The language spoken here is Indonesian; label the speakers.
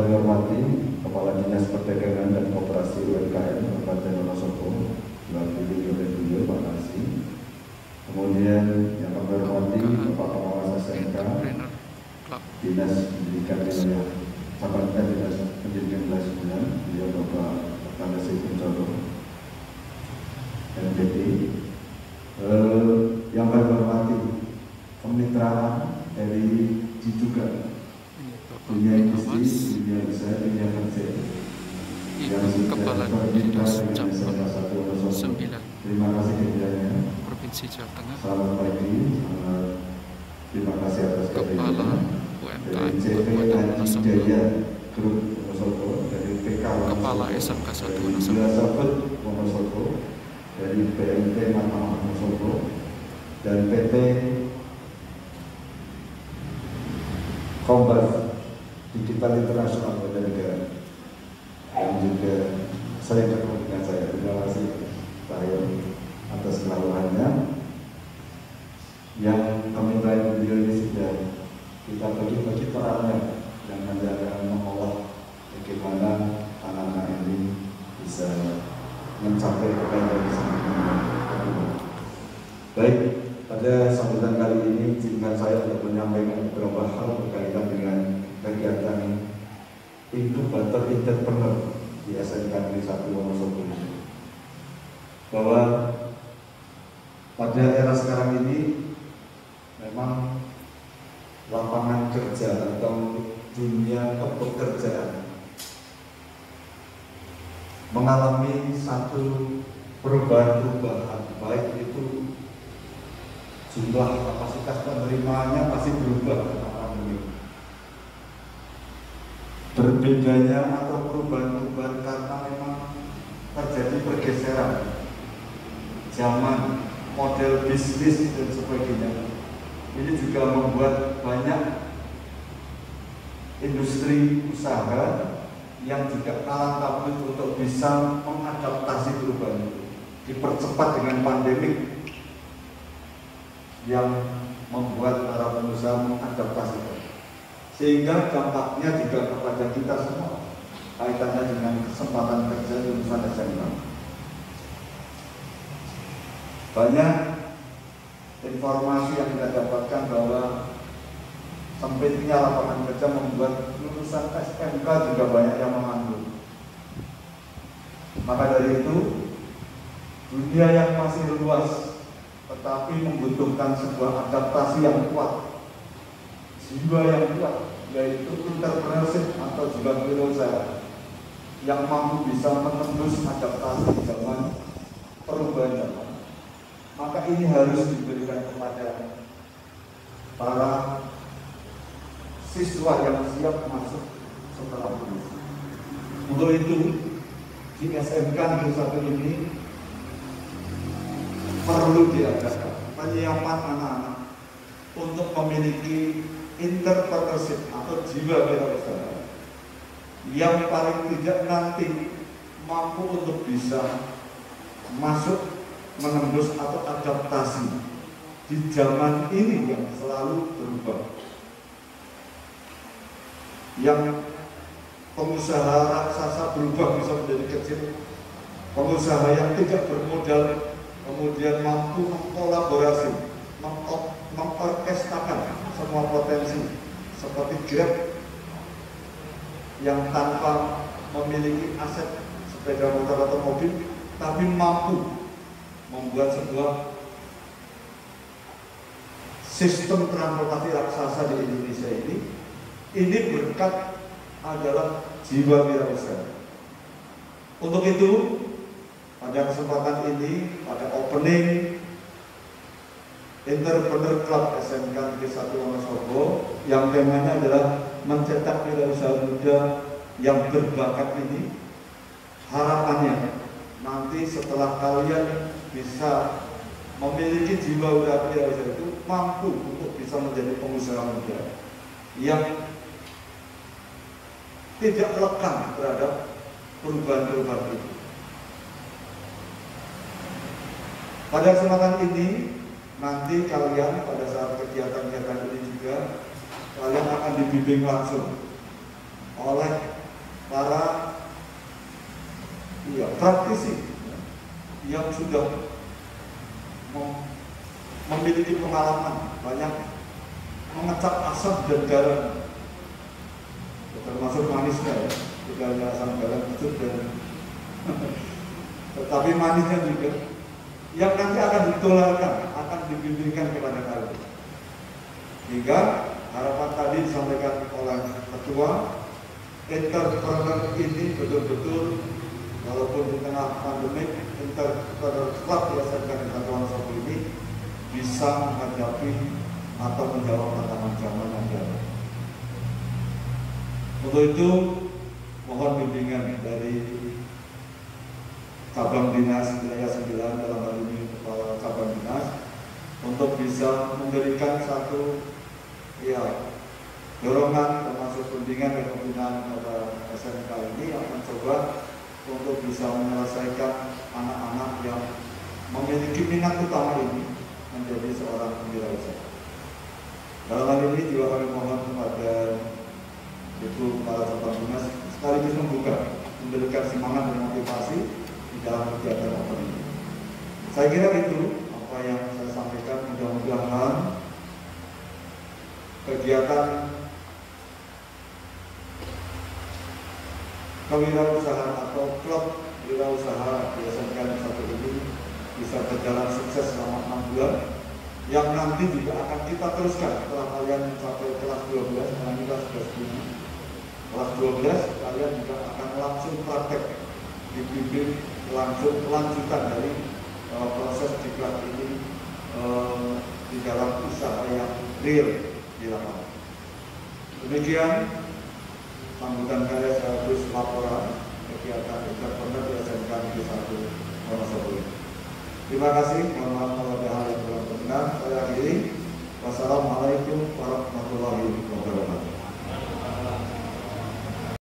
Speaker 1: Saya hormati Kepala Dinas Perdagangan dan Koperasi UMKM Kabupaten Wonosobo, diwakili oleh beliau Pak Nasi. Kemudian yang kami hormati Bapak Pengawas SMK, Dinas Pendidikan Wilayah Kabupaten Dinas Pendidikan Wilayah Sembilan, beliau Bapak Tanasi Kuncoro, NPT. Eh, yang kami hormati kemitraan dari Diduga dunia industri, dunia usaha, dunia kerja yang
Speaker 2: Ibu Kepala Dinas Cabang
Speaker 1: salah satu Wonosobo.
Speaker 2: 9
Speaker 1: Terima kasih kepadanya.
Speaker 2: Provinsi Jawa Tengah
Speaker 1: Selamat pagi. Selamat terima kasih atas
Speaker 2: Kepala UMKM Kabupaten Wonosobo Kepala SMK 1
Speaker 1: dari
Speaker 2: Wonosobo.
Speaker 1: Dari BNT Matang Wonosobo dan PT Kombas Digital Internasional Banjarnegara dan juga saya ketemu dengan saya. Terima kasih Pak Yon atas kelaluannya yang kemitraan beliau ini sudah kita bagi-bagi perannya dan akan mengolah bagaimana anak-anak ini bisa mencapai kepada bisa Baik, pada sambutan kali ini izinkan saya untuk menyampaikan beberapa hal inkubator entrepreneur di SMK Negeri 1 Wonosobo. Bahwa pada era sekarang ini memang lapangan kerja atau dunia pekerjaan mengalami satu perubahan-perubahan. Baik itu jumlah kapasitas penerimanya masih berubah karena pandemi berbedanya atau perubahan-perubahan karena memang terjadi pergeseran zaman model bisnis dan sebagainya. Ini juga membuat banyak industri usaha yang juga kalah kabut untuk bisa mengadaptasi perubahan itu dipercepat dengan pandemik yang membuat para pengusaha mengadaptasi sehingga dampaknya juga kepada kita semua kaitannya dengan kesempatan kerja lulusan SMK banyak informasi yang kita dapatkan bahwa sempitnya lapangan kerja membuat lulusan SMK juga banyak yang menganggur maka dari itu dunia yang masih luas tetapi membutuhkan sebuah adaptasi yang kuat jiwa yang kuat yaitu entrepreneurship atau juga wirausaha yang mampu bisa menembus adaptasi zaman perubahan zaman maka ini harus diberikan kepada para siswa yang siap masuk setelah lulus. Untuk itu di SMK Negeri satu ini perlu diadakan penyiapan anak-anak untuk memiliki entrepreneurship atau jiwa wirausaha yang paling tidak nanti mampu untuk bisa masuk menembus atau adaptasi di zaman ini yang selalu berubah. Yang pengusaha raksasa berubah bisa menjadi kecil pengusaha yang tidak bermodal kemudian mampu mengkolaborasi mengorkestrakan semua potensi seperti Grab yang tanpa memiliki aset sepeda motor atau mobil tapi mampu membuat sebuah sistem transportasi raksasa di Indonesia ini ini berkat adalah jiwa wirausaha. Untuk itu pada kesempatan ini pada opening Entrepreneur Club SMK Negeri 1 Wonosobo yang temanya adalah mencetak wirausaha muda yang berbakat ini harapannya nanti setelah kalian bisa memiliki jiwa wirausaha itu mampu untuk bisa menjadi pengusaha muda yang tidak lekang terhadap perubahan-perubahan itu. Pada kesempatan ini, Nanti kalian pada saat kegiatan-kegiatan ini juga kalian akan dibimbing langsung oleh para ya, praktisi yang sudah memiliki pengalaman banyak mengecap asap dan garam. Termasuk manisnya kan, ya tidak asam garam itu dan tetapi manisnya juga. Yang nanti akan ditularkan dibimbingkan kepada kalian hingga harapan tadi disampaikan oleh ketua entrepreneur ini betul-betul walaupun di tengah pandemi entrepreneur club ya di Kesatuan Satu ini bisa menghadapi atau menjawab tantangan zaman yang ada. Untuk itu mohon bimbingan dari cabang dinas wilayah 9 dalam hal ini kepala cabang dinas untuk bisa memberikan satu ya dorongan termasuk bimbingan dan pembinaan pada SMK ini yang mencoba untuk bisa menyelesaikan anak-anak yang memiliki minat utama ini menjadi seorang penjelasan. Dalam hal ini juga kami mohon kepada Ibu Kepala Cabang Dinas sekaligus membuka, memberikan semangat dan motivasi di dalam kegiatan apa ini. Saya kira itu apa yang saya sampaikan mudah-mudahan kegiatan kewirausahaan atau klub wirausaha SMK satu ini bisa berjalan sukses selama enam bulan yang nanti juga akan kita teruskan setelah kalian mencapai kelas 12 karena kita sudah sebelumnya kelas 12 kalian juga akan langsung praktek dibimbing langsung kelanjutan dari Eh, proses diklat ini eh, di dalam usaha yang real di lapangan. Demikian sambutan saya sekaligus laporan kegiatan iklan pernah di SMK Negeri 1 Wonosobo. Terima kasih, mohon maaf kalau ada hal yang kurang berkenan. Saya akhiri, wassalamualaikum warahmatullahi wabarakatuh.